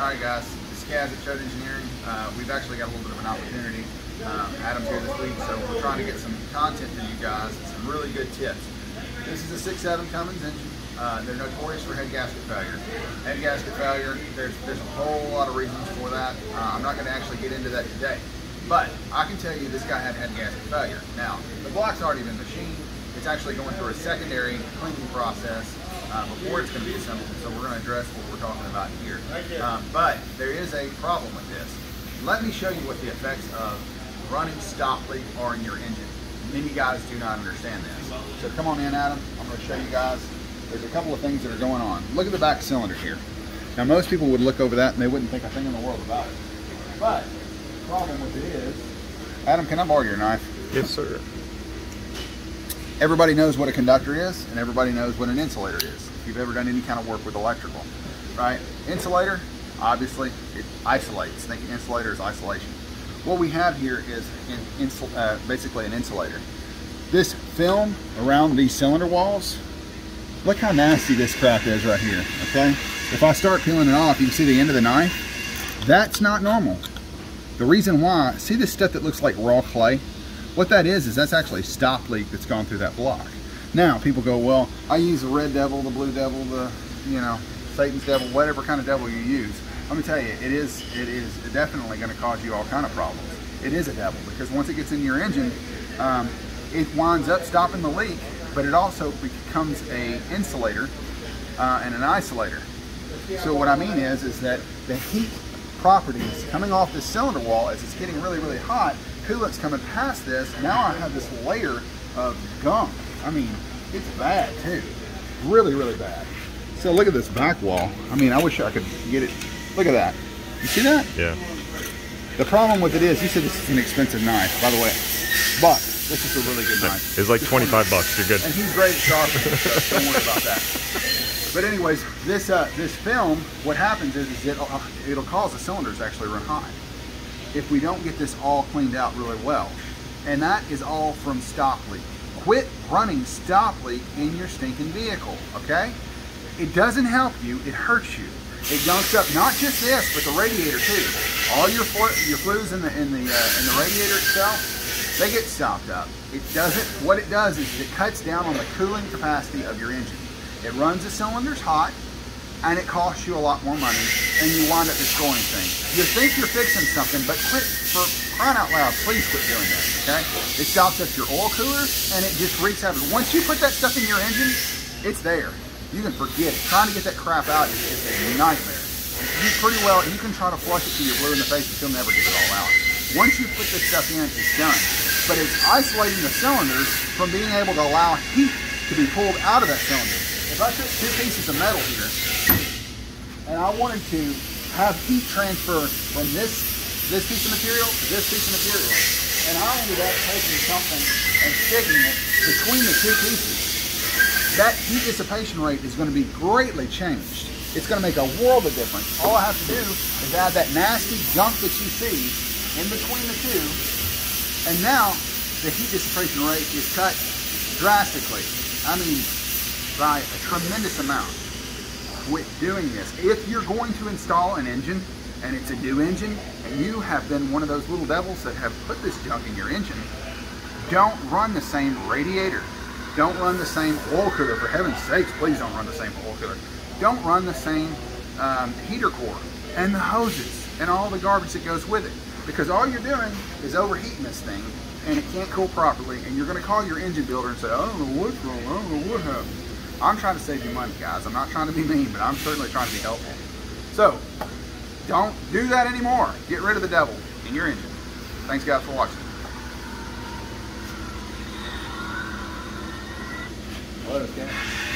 All right, guys. This is Kaz at Choate Engineering. Uh, we've actually got a little bit of an opportunity. Um, Adam's here this week, so we're trying to get some content for you guys and some really good tips. This is a 6.7 Cummins engine. Uh, they're notorious for head gasket failure. Head gasket failure, there's, there's a whole lot of reasons for that. Uh, I'm not going to actually get into that today. But I can tell you this guy had head gasket failure. Now, the block's already been machined. It's actually going through a secondary cleaning process uh, before it's going to be assembled. So we're going to address what we're talking about here. Um, but there is a problem with this. Let me show you what the effects of running stop leak are in your engine. Many guys do not understand this. So come on in, Adam. I'm going to show you guys. There's a couple of things that are going on. Look at the back cylinder here. Now most people would look over that and they wouldn't think a thing in the world about it. But the problem with it is, Adam, can I borrow your knife? Yes, sir. Everybody knows what a conductor is and everybody knows what an insulator is if you've ever done any kind of work with electrical right? Insulator obviously it isolates. Think insulator is isolation. What we have here is insul uh, basically an insulator. This film around these cylinder walls look how nasty this crap is right here okay? If I start peeling it off you can see the end of the knife. That's not normal. The reason why see this stuff that looks like raw clay what that is, is that's actually a stop leak that's gone through that block. Now, people go, well, I use the red devil, the blue devil, the, you know, Satan's devil, whatever kind of devil you use. Let me tell you, it is, it is definitely going to cause you all kind of problems. It is a devil because once it gets in your engine, um, it winds up stopping the leak, but it also becomes a insulator uh, and an isolator. So what I mean is, is that the heat properties coming off this cylinder wall as it's getting really, really hot coolant's coming past this. Now I have this layer of gunk. I mean, it's bad too. Really, really bad. So look at this back wall. I mean, I wish I could get it. Look at that. You see that? Yeah. The problem with it is, you said this is an expensive knife, by the way, but this is a really good knife. It's like 25 bucks. You're good. And he's great at sharpening, so don't worry about that. But anyways, this uh, this film, what happens is, is it'll, uh, it'll cause the cylinders to actually run hot if we don't get this all cleaned out really well. And that is all from stop leak. Quit running stop leak in your stinking vehicle, okay? It doesn't help you, it hurts you. It gunks up not just this, but the radiator too. All your your flues in the in the uh, in the radiator itself, they get stopped up. It doesn't. What it does is it cuts down on the cooling capacity of your engine. It runs the cylinders hot, and it costs you a lot more money and you wind up destroying things. You think you're fixing something, but quit for crying out loud, please quit doing that, okay? It stops up your oil cooler and it just wreaks havoc. Once you put that stuff in your engine, it's there. You can forget it. Trying to get that crap out is, is a nightmare. You pretty well, you can try to flush it till you're blue in the face, but you'll never get it all out. Once you put this stuff in, it's done. But it's isolating the cylinders from being able to allow heat to be pulled out of that cylinder. I took two pieces of metal here and I wanted to have heat transfer from this this piece of material to this piece of material, and I ended up taking something and sticking it between the two pieces, that heat dissipation rate is going to be greatly changed. It's going to make a world of difference. All I have to do is add that nasty gunk that you see in between the two, and now the heat dissipation rate is cut drastically. I mean, by a tremendous amount quit doing this. If you're going to install an engine and it's a new engine and you have been one of those little devils that have put this junk in your engine, don't run the same radiator. Don't run the same oil cooler. For heaven's sakes, please don't run the same oil cooler. Don't run the same um, heater core and the hoses and all the garbage that goes with it. Because all you're doing is overheating this thing and it can't cool properly and you're going to call your engine builder and say, I don't know what's wrong, I don't know what happened. I'm trying to save you money, guys. I'm not trying to be mean, but I'm certainly trying to be helpful. So, don't do that anymore. Get rid of the devil in your engine. Thanks, guys, for watching. Hello,